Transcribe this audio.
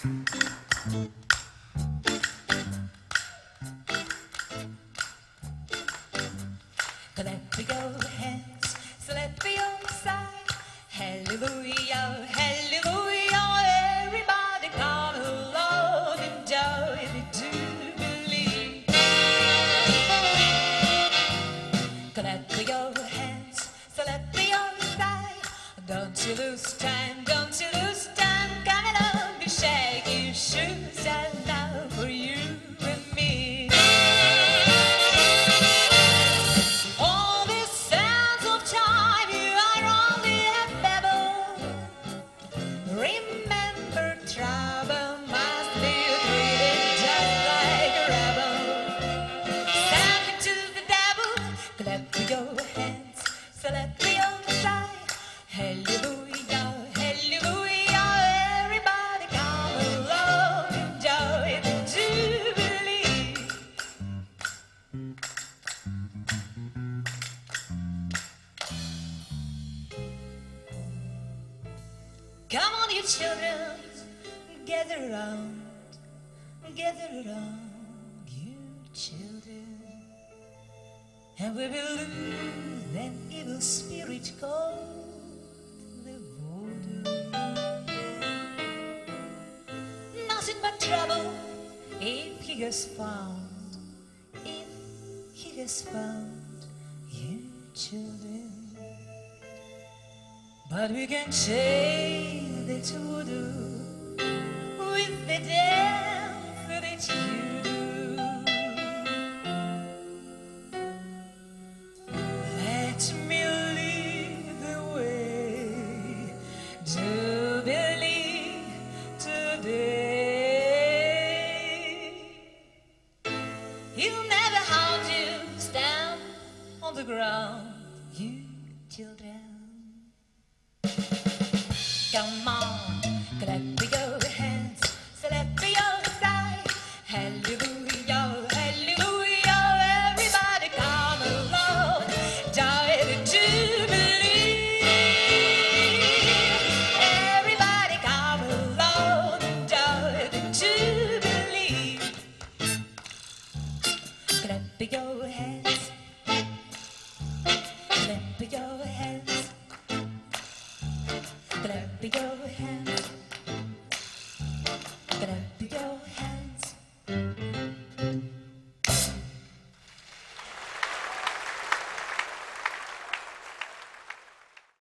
Clap your hands, slap your side. Hallelujah, hallelujah. Everybody come along and join Come on, you children, gather around, gather around, you children, and we will lose that evil spirit called the voodoo. Nothing but trouble if he has found, has found you children. But we can change the hoodoo with the dance the ground, you children. Come on, clap your hands, slap your side. Hallelujah, hallelujah, everybody come along, joy the jubilee. Everybody come along, joy the jubilee. Clap your hands, be your hand.